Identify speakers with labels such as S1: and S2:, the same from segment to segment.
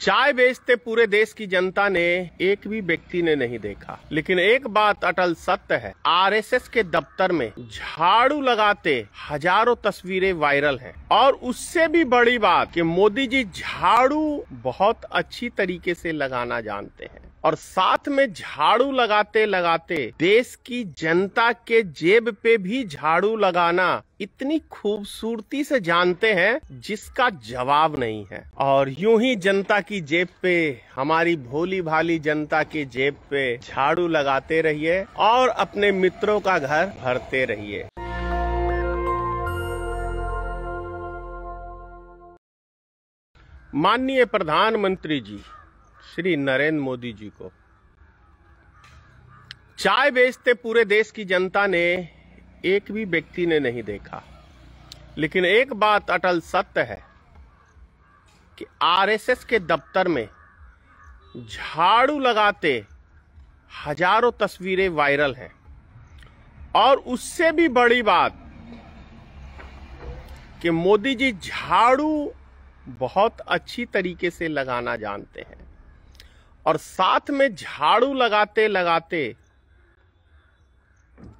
S1: चाय बेचते पूरे देश की जनता ने, एक भी व्यक्ति ने नहीं देखा। लेकिन एक बात अटल सत्य है, आरएसएस के दफ्तर में झाड़ू लगाते हज़ारों तस्वीरें वायरल हैं। और उससे भी बड़ी बात कि मोदी जी झाड़ू बहुत अच्छी तरीके से लगाना जानते हैं। और साथ में झाड़ू लगाते लगाते देश की जनता के जेब पे भी झाड़ू लगाना इतनी खूबसूरती से जानते हैं जिसका जवाब नहीं है। और यूँ ही जनता की जेब पे, हमारी भोली भाली जनता के जेब पे झाड़ू लगाते रहिए और अपने मित्रों का घर भरते रहिए। माननीय प्रधानमंत्री जी श्री नरेंद्र मोदी जी को। चाय बेचते पूरे देश की जनता ने एक भी व्यक्ति ने नहीं देखा। लेकिन एक बात अटल सत्य है कि आरएसएस के दफ्तर में झाड़ू लगाते हज़ारों तस्वीरें वायरल हैं। और उससे भी बड़ी बात कि मोदी जी झाड़ू बहुत अच्छी तरीके से लगाना जानते हैं। और साथ में झाड़ू लगाते लगाते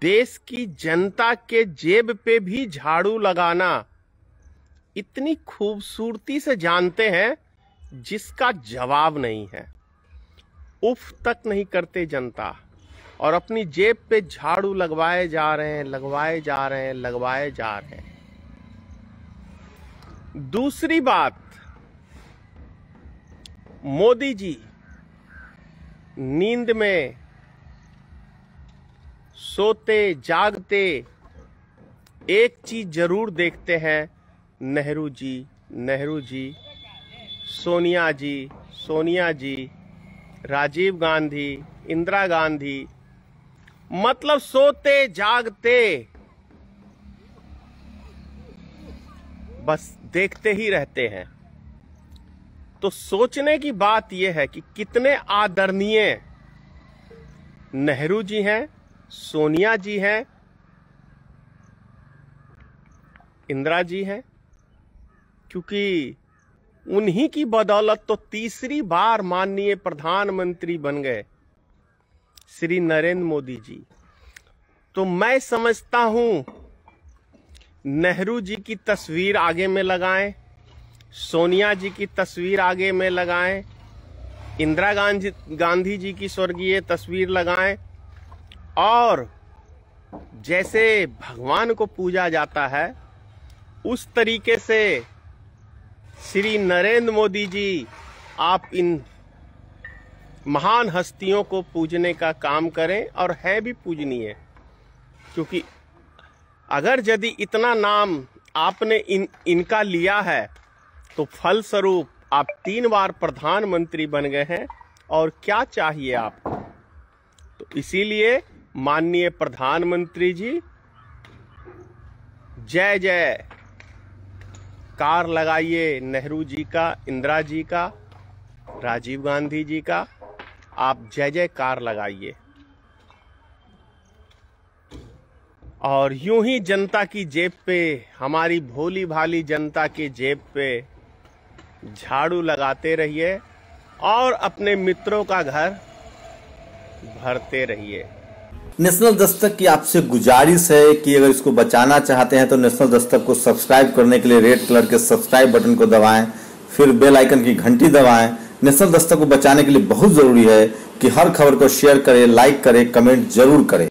S1: देश की जनता के जेब पे भी झाड़ू लगाना इतनी खूबसूरती से जानते हैं जिसका जवाब नहीं है। उफ तक नहीं करते जनता। और अपनी जेब पे झाड़ू लगवाए जा रहे हैं, लगवाए जा रहे हैं, लगवाए जा रहे हैं। दूसरी बात, मोदी जी नींद में सोते, जागते एक चीज़ ज़रूर देखते हैं, नेहरू जी नेहरू जी, सोनिया जी सोनिया जी, राजीव गांधी, इंदिरा गांधी मतलब सोते, जागते, बस देखते ही रहते हैं। तो सोचने की बात यह है कि कितने आदरणीय नेहरू जी हैं, सोनिया जी हैं, इंदिरा जी हैं, क्योंकि उन्हीं की बदौलत तो तीसरी बार माननीय प्रधानमंत्री बन गए, श्री नरेंद्र मोदी जी। तो मैं समझता हूँ, नेहरू जी की तस्वीर आगे में लगाएँ सोनिया जी की तस्वीर आगे में लगाएँ, इंदिरा गांधी गांधी जी की स्वर्गीय तस्वीर लगाएँ, और जैसे भगवान को पूजा जाता है, उस तरीके से श्री नरेंद्र मोदी जी आप इन महान हस्तियों को पूजने का काम करें, और है भी पूजनीय। क्योंकि अगर यदि इतना नाम आपने इन, इनका लिया है तो फलस्वरूप आप तीन बार प्रधानमंत्री बन गए हैं, और क्या चाहिए आपको? तो इसीलिए माननीय प्रधानमंत्री जी, जय जय। कार लगाइए नेहरू जी का, इंदिरा जी का, राजीव गांधी जी का, आप जय जय कार लगाइए। और यूँ ही जनता की जेब पे, हमारी भोली भाली जनता के जेब पे झाड़ू लगाते रहिए और अपने मित्रों का घर भरते रहिए।
S2: नेशनल दस्तक की आपसे गुजारिश है कि अगर इसको बचाना चाहते हैं तो नेशनल दस्तक को सब्सक्राइब करने के लिए रेड कलर के सब्सक्राइब बटन को दबाएँ, फिर बेल आइकन की घंटी दबाएँ। नेशनल दस्तक को बचाने के लिए बहुत ज़रूरी है कि हर खबर को शेयर करें, लाइक करें, कमेंट ज़रूर करें।